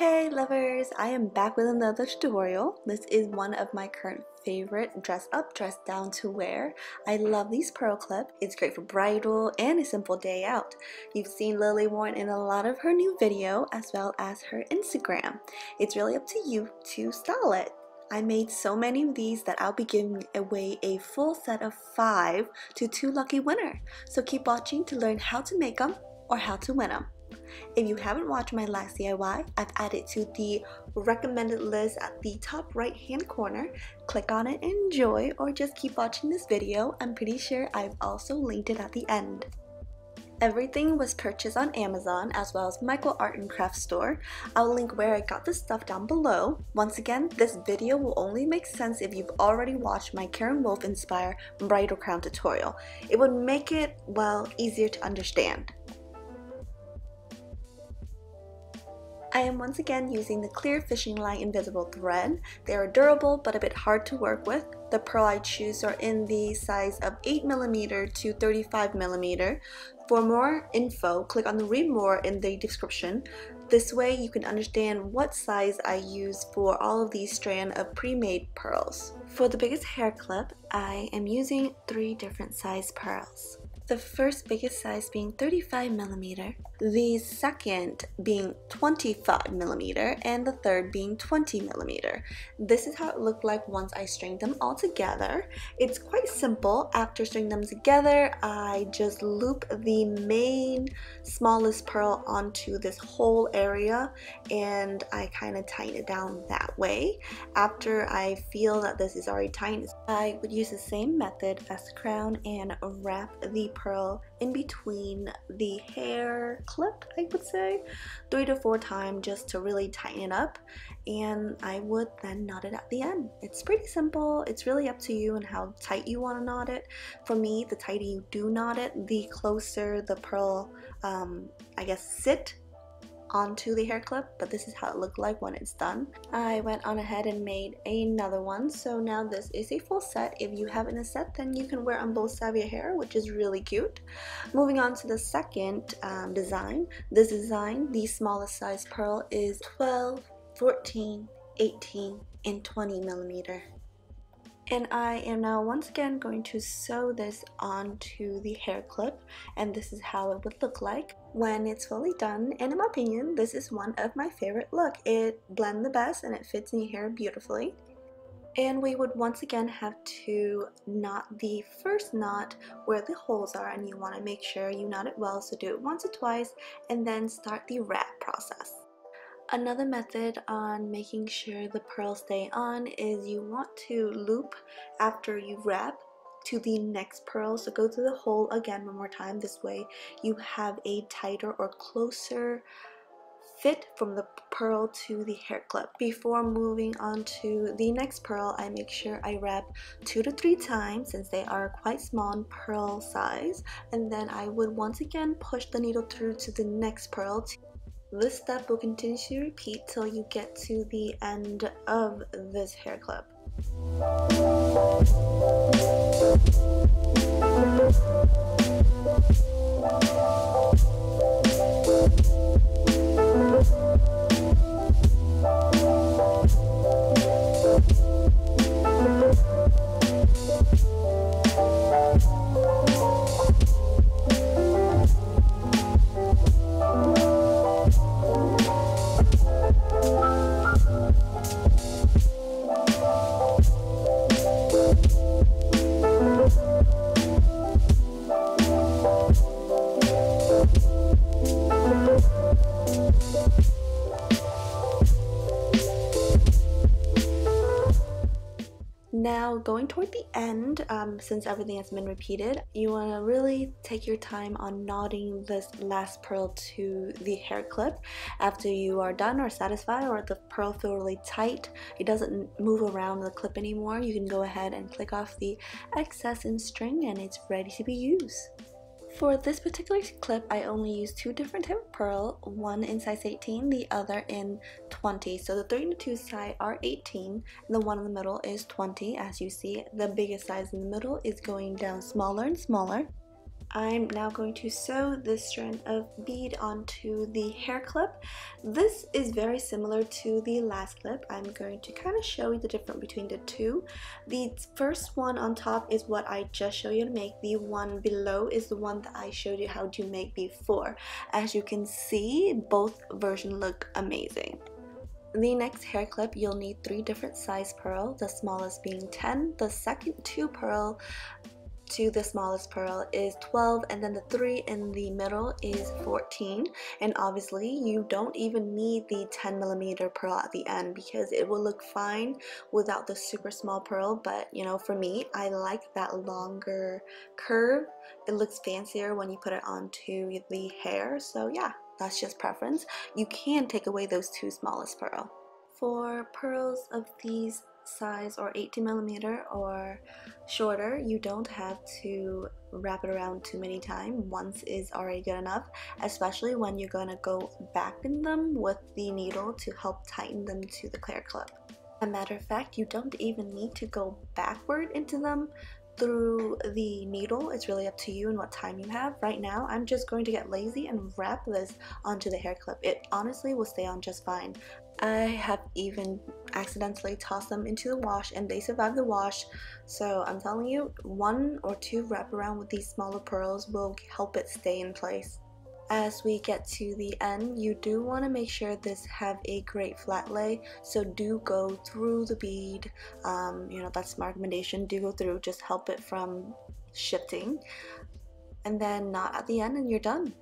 Hey lovers, I am back with another tutorial. This is one of my current favorite dress up, dress down to wear. I love these pearl clip. It's great for bridal and a simple day out. You've seen Lily worn in a lot of her new video as well as her Instagram. It's really up to you to style it. I made so many of these that I'll be giving away a full set of five to two lucky winner. So keep watching to learn how to make them or how to win them. If you haven't watched my last DIY, I've added to the recommended list at the top right hand corner. Click on it enjoy or just keep watching this video. I'm pretty sure I've also linked it at the end. Everything was purchased on Amazon as well as Michael Art and Craft Store. I'll link where I got the stuff down below. Once again, this video will only make sense if you've already watched my Karen Wolf Inspire bridal crown tutorial. It would make it, well, easier to understand. I am once again using the clear fishing line invisible thread. They are durable but a bit hard to work with. The pearl I choose are in the size of 8mm to 35mm. For more info, click on the read more in the description. This way you can understand what size I use for all of these strand of pre-made pearls. For the biggest hair clip, I am using three different size pearls the first biggest size being 35 millimeter, the second being 25 millimeter, and the third being 20 millimeter. This is how it looked like once I stringed them all together. It's quite simple. After stringing them together, I just loop the main smallest pearl onto this whole area and I kind of tighten it down that way. After I feel that this is already tight, I would use the same method as the crown and wrap the pearl in between the hair clip, I would say, three to four times just to really tighten it up. And I would then knot it at the end. It's pretty simple. It's really up to you and how tight you want to knot it. For me, the tighter you do knot it, the closer the pearl, um, I guess, sit onto the hair clip but this is how it looked like when it's done. I went on ahead and made another one. So now this is a full set. If you have in a set then you can wear on both sides of your hair which is really cute. Moving on to the second um, design. This design the smallest size pearl is 12 14 18 and 20 millimeter and I am now once again going to sew this onto the hair clip and this is how it would look like when it's fully done. And in my opinion this is one of my favorite look. It blends the best and it fits in your hair beautifully. And we would once again have to knot the first knot where the holes are and you want to make sure you knot it well so do it once or twice and then start the wrap process Another method on making sure the pearls stay on is you want to loop after you wrap to the next pearl. So go through the hole again one more time. This way you have a tighter or closer fit from the pearl to the hair clip. Before moving on to the next pearl I make sure I wrap two to three times since they are quite small in pearl size. And then I would once again push the needle through to the next pearl this step will continue to repeat till you get to the end of this hair clip. Now going toward the end, um, since everything has been repeated, you want to really take your time on knotting this last pearl to the hair clip. After you are done or satisfied or the pearl feel really tight, it doesn't move around the clip anymore, you can go ahead and click off the excess in string and it's ready to be used. For this particular clip, I only used two different type of pearl, one in size 18, the other in 20. So the 32 side are 18, and the one in the middle is 20. As you see, the biggest size in the middle is going down smaller and smaller. I'm now going to sew this strand of bead onto the hair clip. This is very similar to the last clip. I'm going to kind of show you the difference between the two. The first one on top is what I just showed you to make. The one below is the one that I showed you how to make before. As you can see, both versions look amazing. The next hair clip, you'll need three different size pearl, the smallest being 10, the second two pearl to the smallest pearl is 12 and then the 3 in the middle is 14 and obviously you don't even need the 10 millimeter pearl at the end because it will look fine without the super small pearl. But you know for me I like that longer curve. It looks fancier when you put it onto the hair. So yeah that's just preference. You can take away those two smallest pearl. For pearls of these size or 18 millimeter or shorter you don't have to wrap it around too many times once is already good enough especially when you're gonna go back in them with the needle to help tighten them to the clear clip. A matter of fact you don't even need to go backward into them through the needle. It's really up to you and what time you have. Right now I'm just going to get lazy and wrap this onto the hair clip. It honestly will stay on just fine I have even accidentally tossed them into the wash and they survived the wash so I'm telling you one or two wrap around with these smaller pearls will help it stay in place. As we get to the end, you do want to make sure this have a great flat lay, so do go through the bead, um, you know, that's my recommendation, do go through, just help it from shifting, and then not at the end and you're done.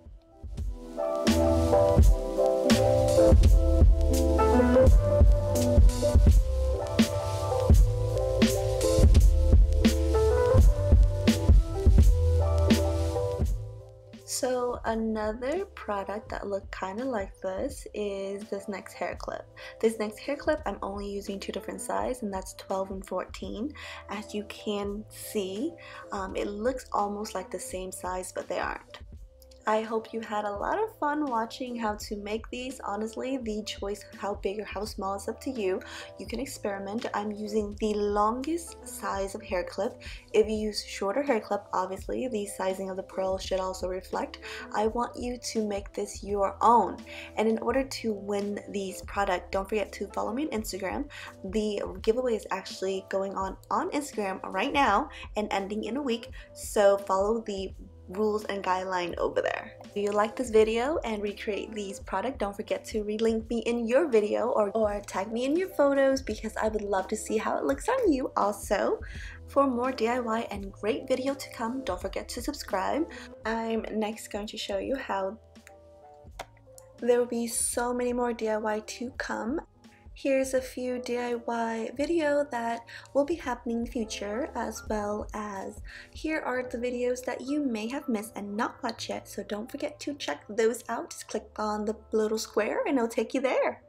So another product that looked kind of like this is this next hair clip. This next hair clip I'm only using two different sizes and that's 12 and 14. As you can see, um, it looks almost like the same size but they aren't. I hope you had a lot of fun watching how to make these. Honestly, the choice how big or how small is up to you. You can experiment. I'm using the longest size of hair clip. If you use shorter hair clip, obviously the sizing of the pearl should also reflect. I want you to make this your own. And in order to win these product, don't forget to follow me on Instagram. The giveaway is actually going on on Instagram right now and ending in a week. So follow the rules and guideline over there. If you like this video and recreate these products, don't forget to relink me in your video or, or tag me in your photos because I would love to see how it looks on you also. For more DIY and great video to come, don't forget to subscribe. I'm next going to show you how there will be so many more DIY to come Here's a few DIY video that will be happening in the future as well as here are the videos that you may have missed and not watched yet so don't forget to check those out. Just click on the little square and it'll take you there.